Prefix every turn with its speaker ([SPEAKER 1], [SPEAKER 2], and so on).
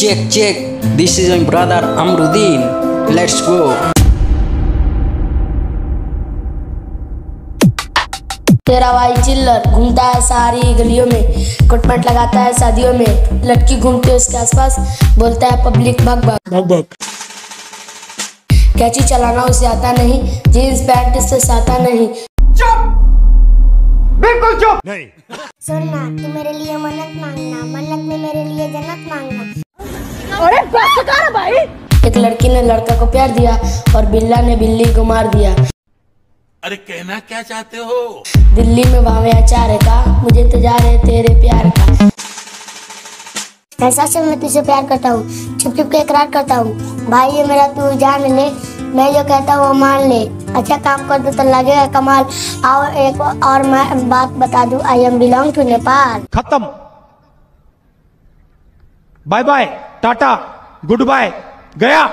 [SPEAKER 1] check check. This is my brother amruddin let's go.
[SPEAKER 2] तेरा भाई चिल्लर घूमता है सारी गलियों में कुटपट लगाता है शादियों में। लड़की घूमती है उसके आसपास बोलता है पब्लिक भग भग।
[SPEAKER 3] भग भग।
[SPEAKER 2] कैची चलाना उसे आता नहीं जीन्स पैंट से साता नहीं। चुप! बिल्कुल चुप! नहीं।
[SPEAKER 4] सुनना तू मेरे लिए मन्नत मांगना मन्नत में मेरे लिए जन्नत
[SPEAKER 2] एक लड़की ने लड़का को प्यार दिया और बिल्ला ने बिल्ली को मार दिया।
[SPEAKER 5] अरे कहना क्या चाहते हो?
[SPEAKER 2] दिल्ली में भावे अचार का? मुझे इंतज़ार है तेरे प्यार का।
[SPEAKER 4] ऐसा से मैं तुझसे प्यार करता हूँ छुप छुप के इकरार करता हूँ। भाई ये मेरा तू जान ले मैं जो कहता हूँ वो मान ले। अच्छा काम कर दो तो लगेगा कमाल। आओ एक और मैं बात बता दूँ I am belong to Nepal
[SPEAKER 3] खत्म। Bye bye tata good bye गया।